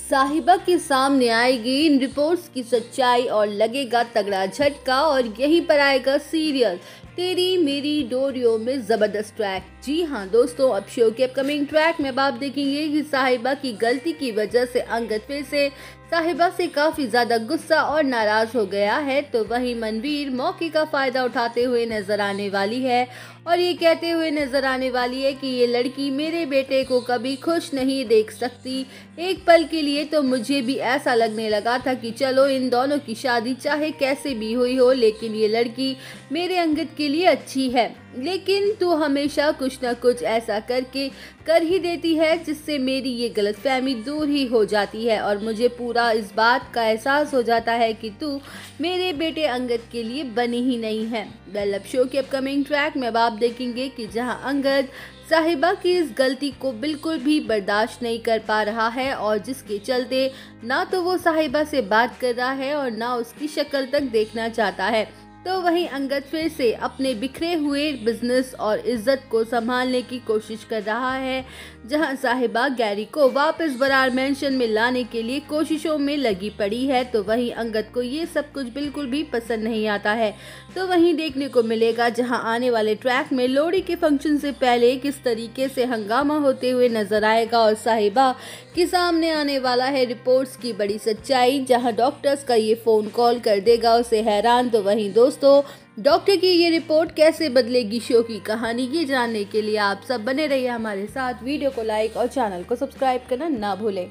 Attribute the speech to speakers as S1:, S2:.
S1: साहिबा के सामने आएगी, इन रिपोर्ट्स की सच्चाई और लगेगा तगड़ा झटका और यहीं पर आएगा सीरियल तेरी मेरी डोरियो में ज़बरदस्त ट्रैक जी हाँ दोस्तों, अब शो के अपकमिंग ट्रैक में अब आप देखेंगे कि साहिबा की गलती की वजह से अंगद फिर से साहिबा से काफ़ी ज़्यादा गुस्सा और नाराज़ हो गया है तो वहीं मनवीर मौके का फ़ायदा उठाते हुए नज़र आने वाली है। और ये कहते हुए नज़र आने वाली है कि ये लड़की मेरे बेटे को कभी खुश नहीं देख सकती। एक पल के लिए तो मुझे भी ऐसा लगने लगा था कि चलो इन दोनों की शादी चाहे कैसे भी हुई हो, लेकिन ये लड़की मेरे अंगत के लिए अच्छी है। लेकिन तू हमेशा कुछ ना कुछ ऐसा करके कर ही देती है, जिससे मेरी ये गलत फहमी दूर ही हो जाती है और मुझे पूरा इस बात का एहसास हो जाता है कि तू मेरे बेटे अंगद के लिए बनी ही नहीं है। वेल, अब शो के अपकमिंग ट्रैक में अब आप देखेंगे कि जहाँ अंगद साहिबा की इस गलती को बिल्कुल भी बर्दाश्त नहीं कर पा रहा है और जिसके चलते ना तो वो साहिबा से बात कर रहा है और ना उसकी शक्ल तक देखना चाहता है। तो वहीं अंगद फिर से अपने बिखरे हुए बिज़नेस और इज़्ज़त को संभालने की कोशिश कर रहा है, जहाँ साहिबा गैरी को वापस बरार मेंशन में लाने के लिए कोशिशों में लगी पड़ी है। तो वहीं अंगद को ये सब कुछ बिल्कुल भी पसंद नहीं आता है। तो वहीं देखने को मिलेगा जहाँ आने वाले ट्रैक में लोहड़ी के फ़ंक्शन से पहले किस तरीके से हंगामा होते हुए नज़र आएगा और साहिबा के सामने आने वाला है रिपोर्ट्स की बड़ी सच्चाई, जहाँ डॉक्टर्स का ये फ़ोन कॉल कर देगा, उसे हैरान तो वहीं दो दोस्तों, डॉक्टर की ये रिपोर्ट कैसे बदलेगी शो की कहानी, ये जानने के लिए आप सब बने रहिए हमारे साथ। वीडियो को लाइक और चैनल को सब्सक्राइब करना ना भूलें।